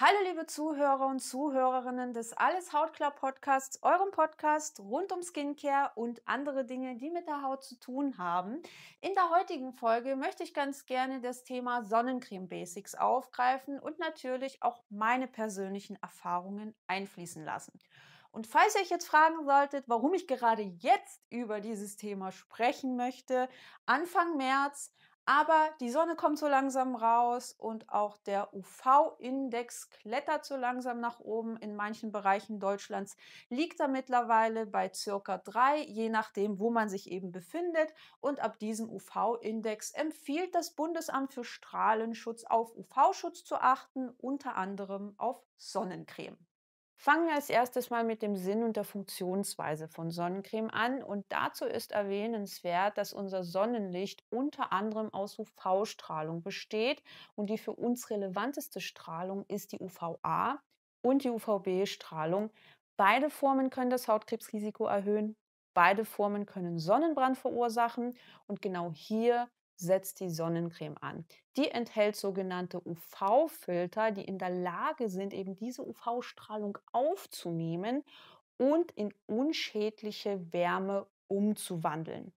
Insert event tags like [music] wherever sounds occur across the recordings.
Hallo liebe Zuhörer und Zuhörerinnen des Alles Hautklar Podcasts, eurem Podcast rund um Skincare und andere Dinge, die mit der Haut zu tun haben. In der heutigen Folge möchte ich ganz gerne das Thema Sonnencreme Basics aufgreifen und natürlich auch meine persönlichen Erfahrungen einfließen lassen. Und falls ihr euch jetzt fragen solltet, warum ich gerade jetzt über dieses Thema sprechen möchte, Anfang März aber die Sonne kommt so langsam raus und auch der UV-Index klettert so langsam nach oben. In manchen Bereichen Deutschlands liegt er mittlerweile bei circa 3, je nachdem, wo man sich eben befindet. Und ab diesem UV-Index empfiehlt das Bundesamt für Strahlenschutz auf UV-Schutz zu achten, unter anderem auf Sonnencreme. Fangen wir als erstes mal mit dem Sinn und der Funktionsweise von Sonnencreme an. Und dazu ist erwähnenswert, dass unser Sonnenlicht unter anderem aus UV-Strahlung besteht. Und die für uns relevanteste Strahlung ist die UVA und die UVB-Strahlung. Beide Formen können das Hautkrebsrisiko erhöhen. Beide Formen können Sonnenbrand verursachen. Und genau hier setzt die Sonnencreme an. Die enthält sogenannte UV-Filter, die in der Lage sind, eben diese UV-Strahlung aufzunehmen und in unschädliche Wärme umzuwandeln.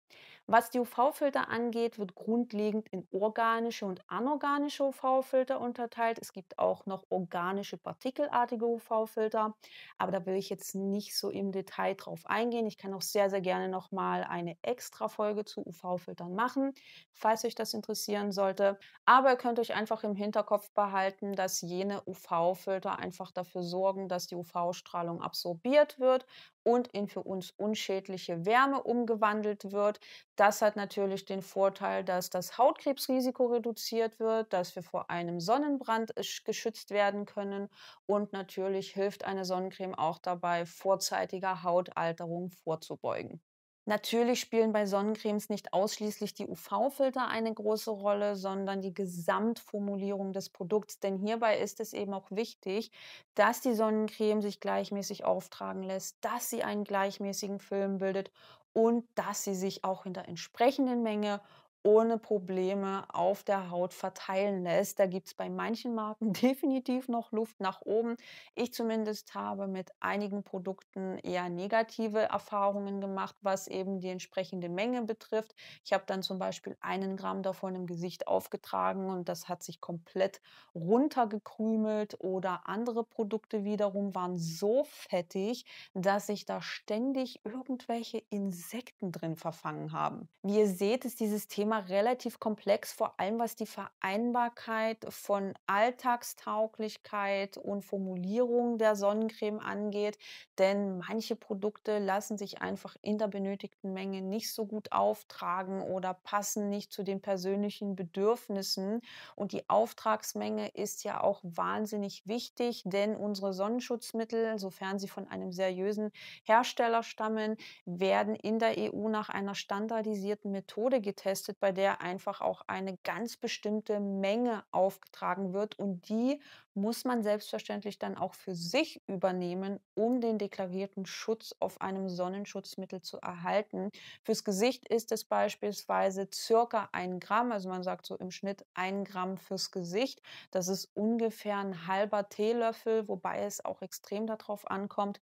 Was die UV-Filter angeht, wird grundlegend in organische und anorganische UV-Filter unterteilt. Es gibt auch noch organische partikelartige UV-Filter, aber da will ich jetzt nicht so im Detail drauf eingehen. Ich kann auch sehr, sehr gerne nochmal eine extra Folge zu UV-Filtern machen, falls euch das interessieren sollte. Aber ihr könnt euch einfach im Hinterkopf behalten, dass jene UV-Filter einfach dafür sorgen, dass die UV-Strahlung absorbiert wird und in für uns unschädliche Wärme umgewandelt wird. Das hat natürlich den Vorteil, dass das Hautkrebsrisiko reduziert wird, dass wir vor einem Sonnenbrand geschützt werden können und natürlich hilft eine Sonnencreme auch dabei, vorzeitiger Hautalterung vorzubeugen. Natürlich spielen bei Sonnencremes nicht ausschließlich die UV-Filter eine große Rolle, sondern die Gesamtformulierung des Produkts. Denn hierbei ist es eben auch wichtig, dass die Sonnencreme sich gleichmäßig auftragen lässt, dass sie einen gleichmäßigen Film bildet und dass sie sich auch in der entsprechenden Menge ohne Probleme auf der Haut verteilen lässt. Da gibt es bei manchen Marken [laughs] definitiv noch Luft nach oben. Ich zumindest habe mit einigen Produkten eher negative Erfahrungen gemacht, was eben die entsprechende Menge betrifft. Ich habe dann zum Beispiel einen Gramm davon im Gesicht aufgetragen und das hat sich komplett runtergekrümelt oder andere Produkte wiederum waren so fettig, dass sich da ständig irgendwelche Insekten drin verfangen haben. Wie ihr seht, ist dieses Thema Thema relativ komplex, vor allem was die Vereinbarkeit von Alltagstauglichkeit und Formulierung der Sonnencreme angeht. Denn manche Produkte lassen sich einfach in der benötigten Menge nicht so gut auftragen oder passen nicht zu den persönlichen Bedürfnissen. Und die Auftragsmenge ist ja auch wahnsinnig wichtig, denn unsere Sonnenschutzmittel, sofern sie von einem seriösen Hersteller stammen, werden in der EU nach einer standardisierten Methode getestet, bei der einfach auch eine ganz bestimmte Menge aufgetragen wird und die muss man selbstverständlich dann auch für sich übernehmen, um den deklarierten Schutz auf einem Sonnenschutzmittel zu erhalten. Fürs Gesicht ist es beispielsweise circa ein Gramm, also man sagt so im Schnitt ein Gramm fürs Gesicht. Das ist ungefähr ein halber Teelöffel, wobei es auch extrem darauf ankommt,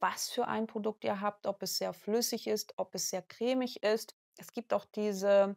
was für ein Produkt ihr habt, ob es sehr flüssig ist, ob es sehr cremig ist. Es gibt auch diese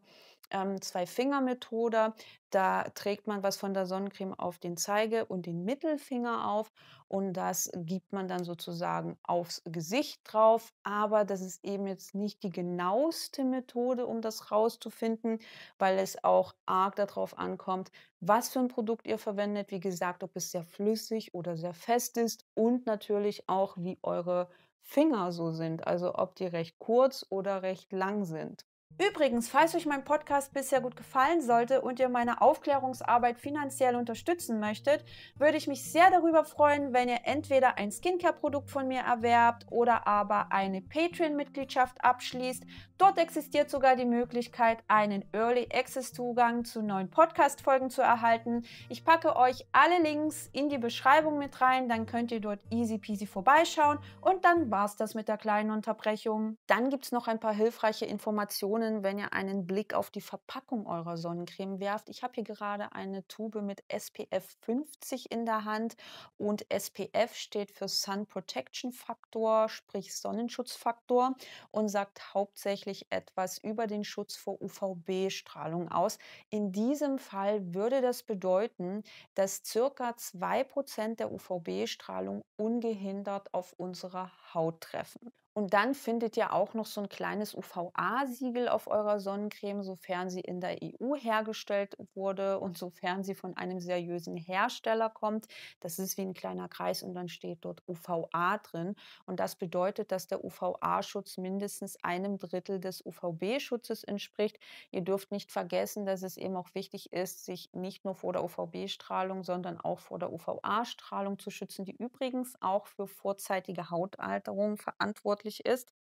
ähm, Zwei-Finger-Methode. Da trägt man was von der Sonnencreme auf den Zeige- und den Mittelfinger auf und das gibt man dann sozusagen aufs Gesicht drauf. Aber das ist eben jetzt nicht die genaueste Methode, um das rauszufinden, weil es auch arg darauf ankommt, was für ein Produkt ihr verwendet. Wie gesagt, ob es sehr flüssig oder sehr fest ist und natürlich auch, wie eure Finger so sind, also ob die recht kurz oder recht lang sind. Übrigens, falls euch mein Podcast bisher gut gefallen sollte und ihr meine Aufklärungsarbeit finanziell unterstützen möchtet, würde ich mich sehr darüber freuen, wenn ihr entweder ein Skincare-Produkt von mir erwerbt oder aber eine Patreon-Mitgliedschaft abschließt. Dort existiert sogar die Möglichkeit, einen Early Access-Zugang zu neuen Podcast-Folgen zu erhalten. Ich packe euch alle Links in die Beschreibung mit rein, dann könnt ihr dort easy peasy vorbeischauen und dann war's das mit der kleinen Unterbrechung. Dann gibt es noch ein paar hilfreiche Informationen lohnen, wenn ihr einen Blick auf die Verpackung eurer Sonnencreme werft. Ich habe hier gerade eine Tube mit SPF 50 in der Hand und SPF steht für Sun Protection Factor, sprich Sonnenschutzfaktor und sagt hauptsächlich etwas über den Schutz vor UVB-Strahlung aus. In diesem Fall würde das bedeuten, dass circa 2% der UVB-Strahlung ungehindert auf unserer Haut treffen. Und dann findet ihr auch noch so ein kleines UVA-Siegel auf eurer Sonnencreme, sofern sie in der EU hergestellt wurde und sofern sie von einem seriösen Hersteller kommt. Das ist wie ein kleiner Kreis und dann steht dort UVA drin. Und das bedeutet, dass der UVA-Schutz mindestens einem Drittel des UVB-Schutzes entspricht. Ihr dürft nicht vergessen, dass es eben auch wichtig ist, sich nicht nur vor der UVB-Strahlung, sondern auch vor der UVA-Strahlung zu schützen, die übrigens auch für vorzeitige Hautalterung verantwortlich möglich ist.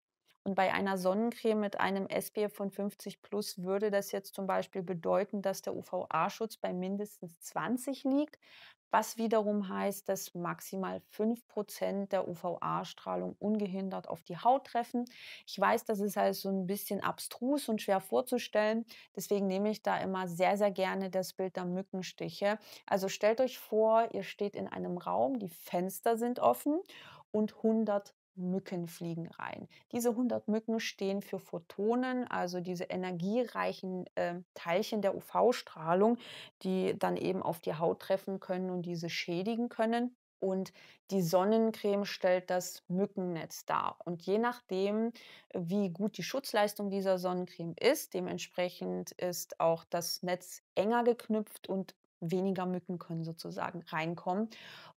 Und bei einer Sonnencreme mit einem SPF von 50 plus würde das jetzt zum Beispiel bedeuten, dass der UVA-Schutz bei mindestens 20 liegt, was wiederum heißt, dass maximal 5% der UVA-Strahlung ungehindert auf die Haut treffen. Ich weiß, das ist halt so ein bisschen abstrus und schwer vorzustellen. Deswegen nehme ich da immer sehr, sehr gerne das Bild der Mückenstiche. Also stellt euch vor, ihr steht in einem Raum, die Fenster sind offen und 100 Mücken fliegen rein. Diese 100 Mücken stehen für Photonen, also diese energiereichen äh, Teilchen der UV-Strahlung, die dann eben auf die Haut treffen können und diese schädigen können. Und die Sonnencreme stellt das Mückennetz dar. Und je nachdem, wie gut die Schutzleistung dieser Sonnencreme ist, dementsprechend ist auch das Netz enger geknüpft und weniger Mücken können sozusagen reinkommen.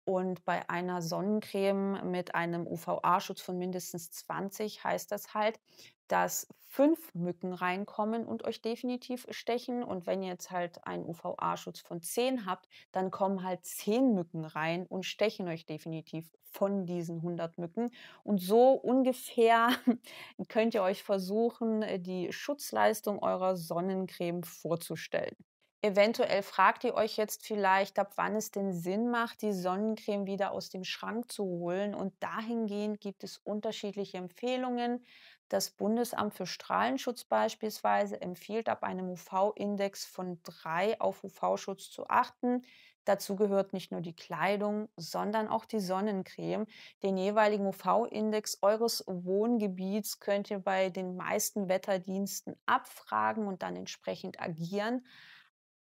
Und bei einer Sonnencreme mit einem UVA-Schutz von mindestens 20 heißt das halt, dass fünf Mücken reinkommen und euch definitiv stechen. Und wenn ihr jetzt halt einen UVA-Schutz von 10 habt, dann kommen halt 10 Mücken rein und stechen euch definitiv von diesen 100 Mücken. Und so ungefähr [laughs] könnt ihr euch versuchen, die Schutzleistung eurer Sonnencreme vorzustellen. Eventuell fragt ihr euch jetzt vielleicht, ab wann es denn Sinn macht, die Sonnencreme wieder aus dem Schrank zu holen. Und dahingehend gibt es unterschiedliche Empfehlungen. Das Bundesamt für Strahlenschutz beispielsweise empfiehlt ab einem UV-Index von 3 auf UV-Schutz zu achten. Dazu gehört nicht nur die Kleidung, sondern auch die Sonnencreme. Den jeweiligen UV-Index eures Wohngebiets könnt ihr bei den meisten Wetterdiensten abfragen und dann entsprechend agieren.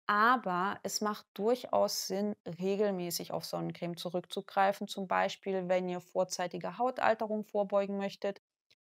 Aber es macht durchaus Sinn, regelmäßig auf Sonnencreme zurückzugreifen. Zum Beispiel, wenn ihr vorzeitige Hautalterung vorbeugen möchtet,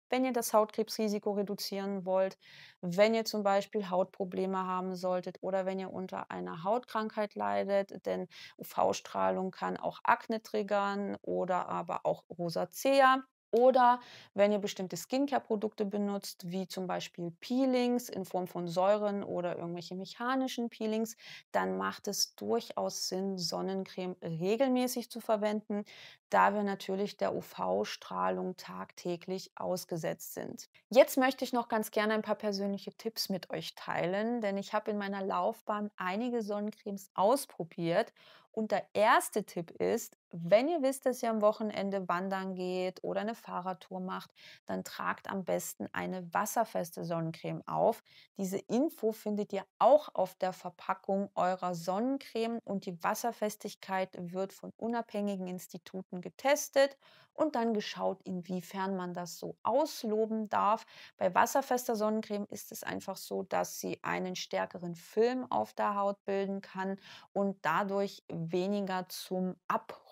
wenn ihr das Hautkrebsrisiko reduzieren wollt, wenn ihr zum Beispiel Hautprobleme haben solltet oder wenn ihr unter einer Hautkrankheit leidet, denn UV-Strahlung kann auch Akne triggern oder aber auch Rosacea. Oder wenn ihr bestimmte Skincare-Produkte benutzt, wie zum Beispiel Peelings in Form von Säuren oder irgendwelche mechanischen Peelings, dann macht es durchaus Sinn, Sonnencreme regelmäßig zu verwenden, da wir natürlich der UV-Strahlung tagtäglich ausgesetzt sind. Jetzt möchte ich noch ganz gerne ein paar persönliche Tipps mit euch teilen, denn ich habe in meiner Laufbahn einige Sonnencremes ausprobiert und der erste Tipp ist, wenn ihr wisst, dass ihr am Wochenende wandern geht oder eine Fahrradtour macht, dann tragt am besten eine wasserfeste Sonnencreme auf. Diese Info findet ihr auch auf der Verpackung eurer Sonnencreme und die Wasserfestigkeit wird von unabhängigen Instituten getestet und dann geschaut, inwiefern man das so ausloben darf. Bei wasserfester Sonnencreme ist es einfach so, dass sie einen stärkeren Film auf der Haut bilden kann und dadurch weniger zum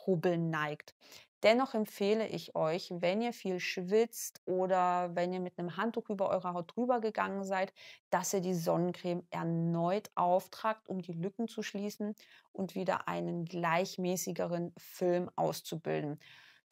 Abrubbeln neigt. Dennoch empfehle ich euch, wenn ihr viel schwitzt oder wenn ihr mit einem Handtuch über eure Haut drüber gegangen seid, dass ihr die Sonnencreme erneut auftragt, um die Lücken zu schließen und wieder einen gleichmäßigeren Film auszubilden.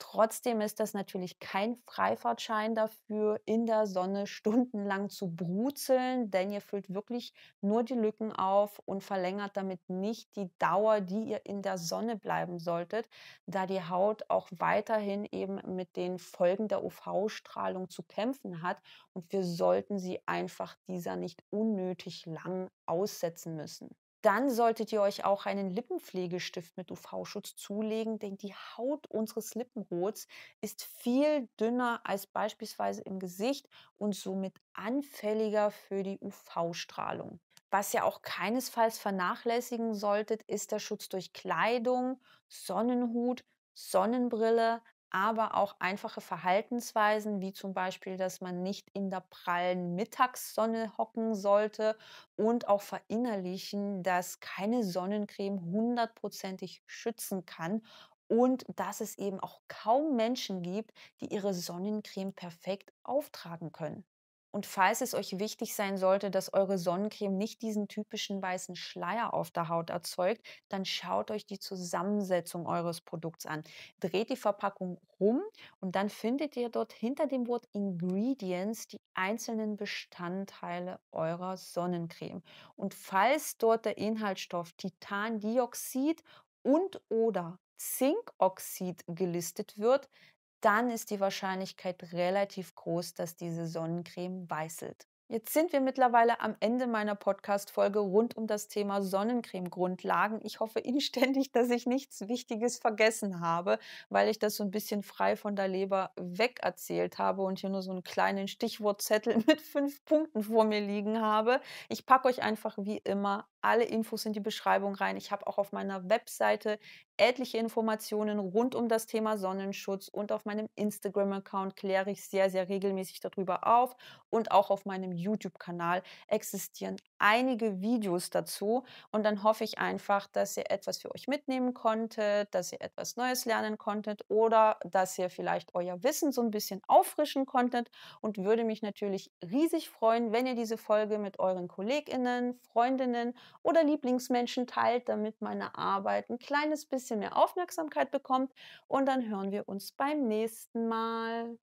Trotzdem ist das natürlich kein Freifahrtschein dafür, in der Sonne [laughs] stundenlang zu brutzeln, denn ihr füllt wirklich nur die Lücken auf und verlängert damit nicht die Dauer, die ihr in der Sonne bleiben solltet, da die Haut auch weiterhin eben mit den Folgen der UV-Strahlung zu kämpfen hat und wir sollten sie einfach dieser nicht unnötig lang aussetzen müssen. Dann solltet ihr euch auch einen Lippenpflegestift mit UV-Schutz zulegen, denn die Haut unseres Lippenrots ist viel dünner als beispielsweise im Gesicht und somit anfälliger für die UV-Strahlung. Was ihr auch keinesfalls vernachlässigen solltet, ist der Schutz durch Kleidung, Sonnenhut, Sonnenbrille, aber auch einfache Verhaltensweisen, wie zum Beispiel, dass man nicht in der prallen Mittagssonne hocken sollte und auch verinnerlichen, dass keine Sonnencreme hundertprozentig schützen kann und dass es eben auch kaum Menschen gibt, die ihre Sonnencreme perfekt auftragen können. Und falls es euch wichtig sein sollte, dass eure Sonnencreme nicht diesen typischen weißen Schleier auf der Haut erzeugt, dann schaut euch die Zusammensetzung eures Produkts an. Dreht die Verpackung rum und dann findet ihr dort hinter dem Wort Ingredients die einzelnen Bestandteile eurer Sonnencreme. Und falls dort der Inhaltsstoff Titandioxid und oder Zinkoxid gelistet wird, dann ist die Wahrscheinlichkeit relativ groß, dass diese Sonnencreme weißelt. Jetzt sind wir mittlerweile am Ende meiner Podcast-Folge rund um das Thema Sonnencreme-Grundlagen. Ich hoffe inständig, [laughs] dass ich nichts Wichtiges vergessen habe, weil ich das so ein bisschen frei von der Leber weg erzählt habe und hier nur so einen kleinen Stichwortzettel [laughs] mit fünf Punkten vor mir liegen habe. Ich packe euch einfach wie immer alle Infos in die Beschreibung rein. Ich habe auch auf meiner Webseite etliche Informationen rund um das Thema Sonnenschutz und auf meinem Instagram-Account kläre ich sehr, sehr regelmäßig darüber auf. Und auch auf meinem YouTube-Kanal existieren einige Videos dazu. Und dann hoffe ich einfach, dass ihr etwas für euch mitnehmen konntet, dass ihr etwas Neues lernen konntet oder dass ihr vielleicht euer Wissen so ein bisschen auffrischen konntet. Und würde mich natürlich riesig freuen, wenn ihr diese Folge mit euren KollegInnen, Freundinnen oder Lieblingsmenschen teilt, damit meine Arbeit ein kleines bisschen mehr Aufmerksamkeit bekommt und dann hören wir uns beim nächsten Mal.